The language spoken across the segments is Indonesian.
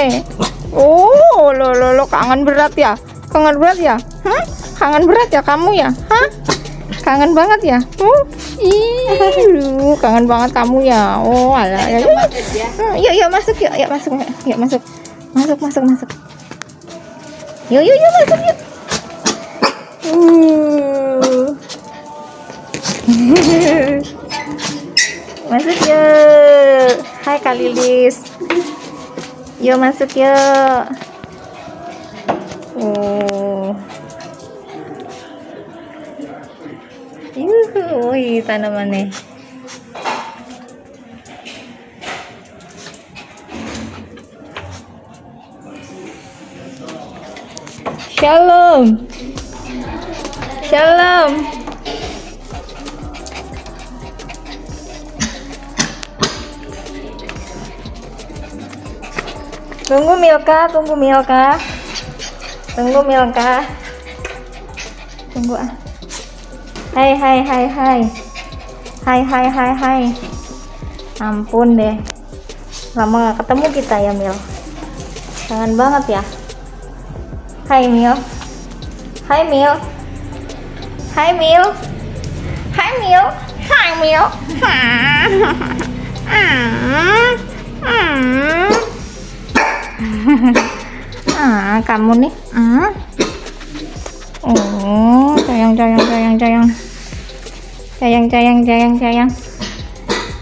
Hai. Oh, lo lo lo kangen berat ya? Kangen berat ya? Hah? Kangen berat ya kamu ya? Hah? Kangen banget ya? Oh, ih, kangen banget kamu ya. Oh, alah. Ya, yuk, yuk, masuk yuk, yuk masuk, yuk masuk, masuk, masuk, masuk. Yuk, yuk, yuk masuk yuk. Uh. masuk yuk. Hai Kak Lilis. Yuk masuk yuk. Oh. Yuhu, wih tanamannya. Shalom. Shalom. Tunggu Milka, tunggu Milka. Tunggu Milka. Tunggu ah. Hai hai hai hai. Hai hai hai hai. Ampun deh. Lama gak ketemu kita ya à, Mil. Kangen banget ya. Hai Mil. Hai Mil. Hai Mil. Hai Mil. Hai Mil. ah, à, à. kamu nih. Ah. Oh, sayang sayang sayang sayang. Sayang sayang sayang sayang.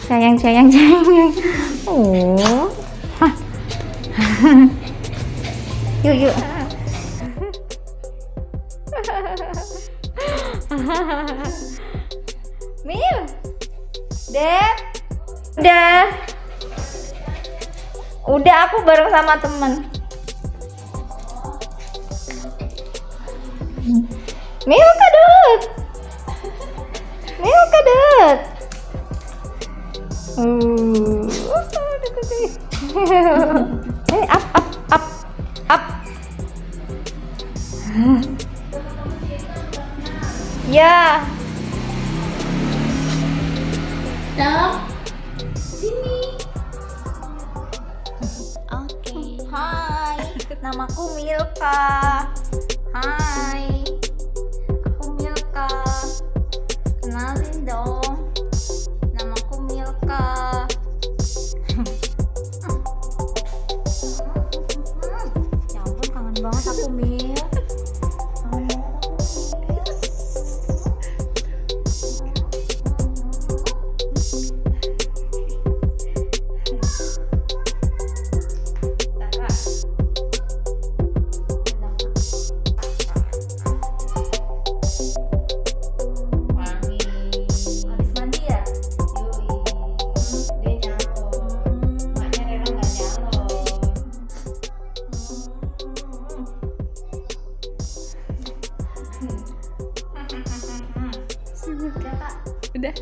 Sayang sayang sayang. Oh. Hah. yuk yuk. Mil. Dep. Udah. Udah aku bareng sama temen. Mil kadut. Mil kadut. Uh. Eh, up, up, up, up. Ya. Dok, sini. Oke. Hai, namaku Milka. Hai, aku Milka. Kenalin dong, namaku Milka. udah.